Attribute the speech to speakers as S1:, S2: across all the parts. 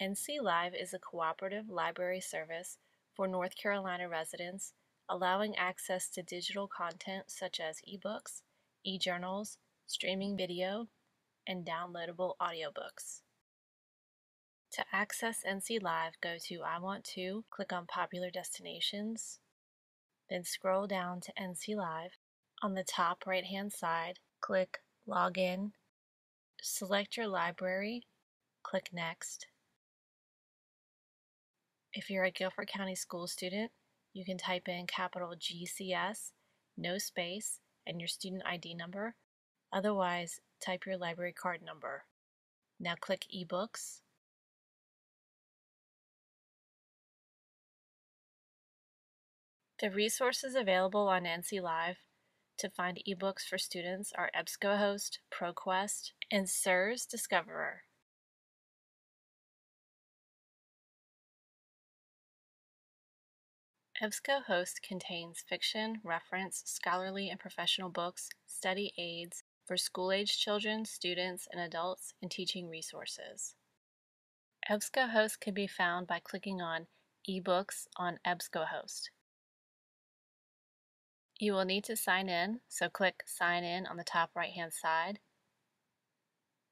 S1: NC Live is a cooperative library service for North Carolina residents, allowing access to digital content such as ebooks, e-journals, streaming video, and downloadable audiobooks. To access NC Live, go to I Want To, click on Popular Destinations, then scroll down to NC Live. On the top right hand side, click Login, select your library, click Next. If you're a Guilford County School student, you can type in capital GCS, no space, and your student ID number. Otherwise, type your library card number. Now click eBooks. The resources available on NC Live to find ebooks for students are EBSCOhost, ProQuest, and SIRS Discoverer. EBSCOhost contains fiction, reference, scholarly and professional books, study aids for school-age children, students, and adults, and teaching resources. EBSCOhost can be found by clicking on eBooks on EBSCOhost. You will need to sign in, so click Sign In on the top right hand side.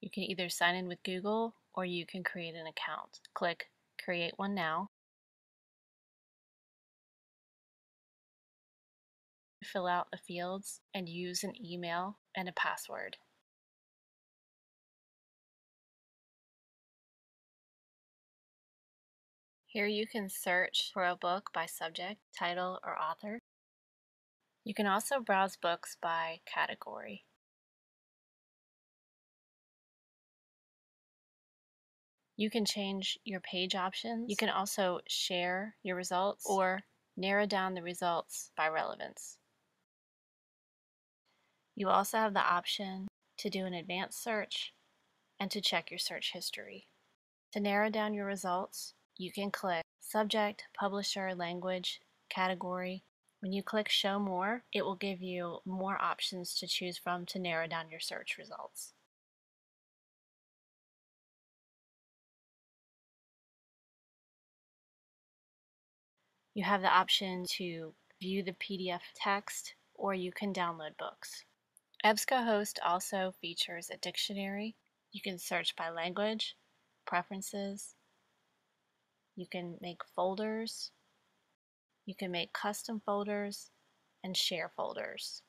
S1: You can either sign in with Google or you can create an account. Click Create One Now. Fill out the fields and use an email and a password. Here you can search for a book by subject, title, or author. You can also browse books by category. You can change your page options. You can also share your results or narrow down the results by relevance. You also have the option to do an advanced search and to check your search history. To narrow down your results, you can click Subject, Publisher, Language, Category. When you click Show More, it will give you more options to choose from to narrow down your search results. You have the option to view the PDF text or you can download books. EBSCOhost also features a dictionary. You can search by language, preferences. You can make folders. You can make custom folders and share folders.